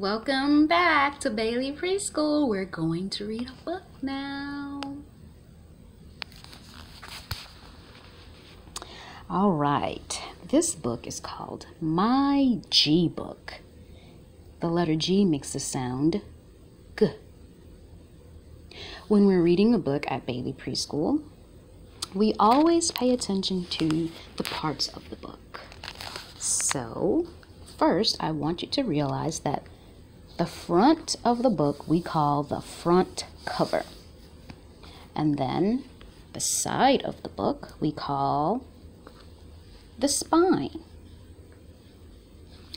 Welcome back to Bailey Preschool. We're going to read a book now. All right, this book is called My G Book. The letter G makes the sound G. When we're reading a book at Bailey Preschool, we always pay attention to the parts of the book. So, first, I want you to realize that the front of the book we call the front cover. And then the side of the book we call the spine.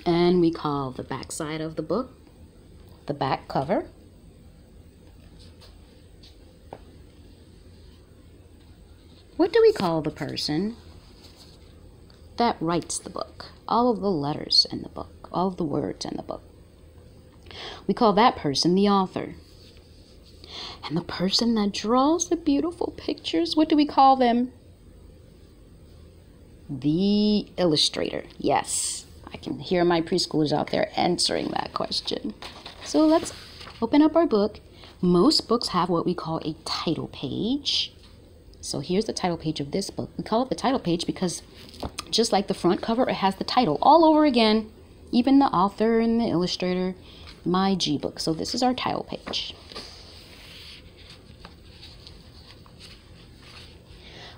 And we call the back side of the book the back cover. What do we call the person that writes the book? All of the letters in the book, all of the words in the book. We call that person the author. And the person that draws the beautiful pictures, what do we call them? The illustrator. Yes, I can hear my preschoolers out there answering that question. So let's open up our book. Most books have what we call a title page. So here's the title page of this book. We call it the title page because just like the front cover, it has the title all over again, even the author and the illustrator my G book. So this is our title page.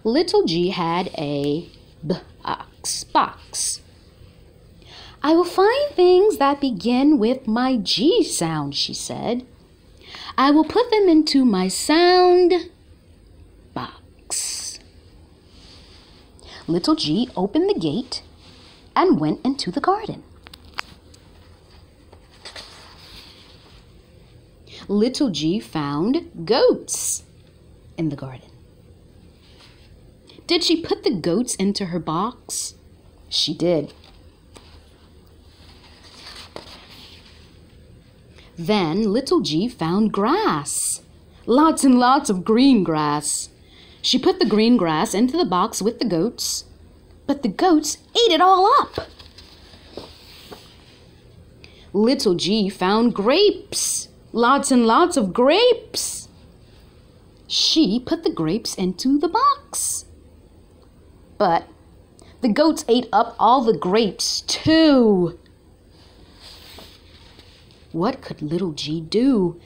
Little G had a box. box. I will find things that begin with my G sound, she said. I will put them into my sound box. Little G opened the gate and went into the garden. Little G found goats in the garden. Did she put the goats into her box? She did. Then little G found grass. Lots and lots of green grass. She put the green grass into the box with the goats, but the goats ate it all up. Little G found grapes. Lots and lots of grapes. She put the grapes into the box. But the goats ate up all the grapes too. What could little G do?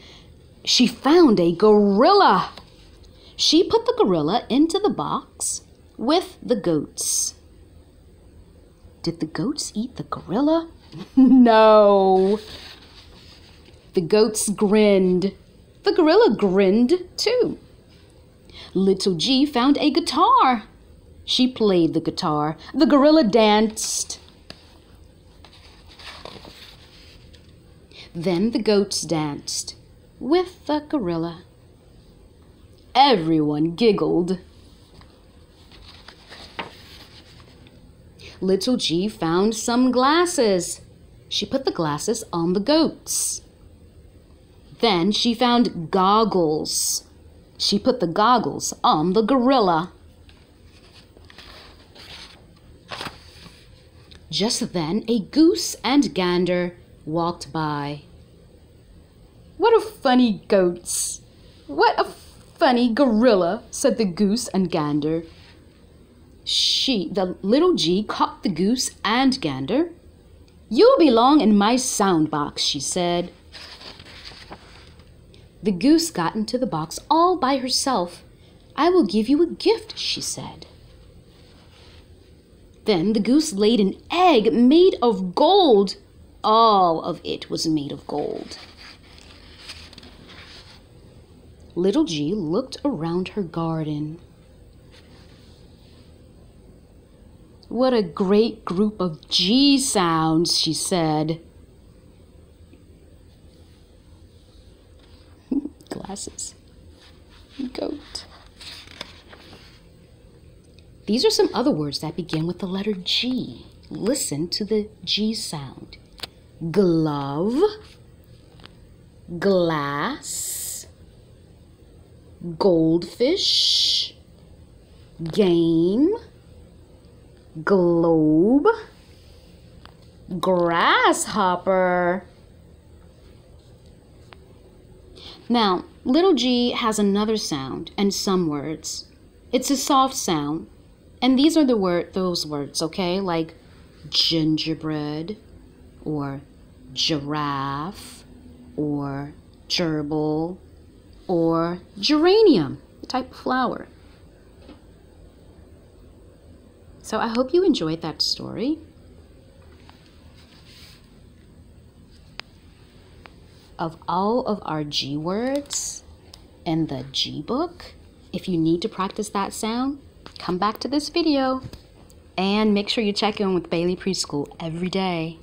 She found a gorilla. She put the gorilla into the box with the goats. Did the goats eat the gorilla? no. The goats grinned. The gorilla grinned too. Little G found a guitar. She played the guitar. The gorilla danced. Then the goats danced with the gorilla. Everyone giggled. Little G found some glasses. She put the glasses on the goats. Then she found goggles. She put the goggles on the gorilla. Just then, a goose and gander walked by. What a funny goats! What a funny gorilla, said the goose and gander. She, the little G, caught the goose and gander. You belong in my sound box, she said. The goose got into the box all by herself. I will give you a gift, she said. Then the goose laid an egg made of gold. All of it was made of gold. Little G looked around her garden. What a great group of G sounds, she said. Goat. These are some other words that begin with the letter G. Listen to the G sound. Glove, glass, goldfish, game, globe, grasshopper, Now, little g has another sound and some words. It's a soft sound. And these are the word those words, okay? Like gingerbread or giraffe or gerbil or geranium, the type of flower. So I hope you enjoyed that story. Of all of our G words in the G book, if you need to practice that sound, come back to this video and make sure you check in with Bailey Preschool every day.